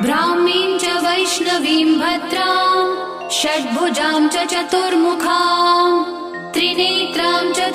ब्राह्मीं च वैष्णवीं भद्रां षड्भुजां च चतुर्मुखां त्रिनेत्रां च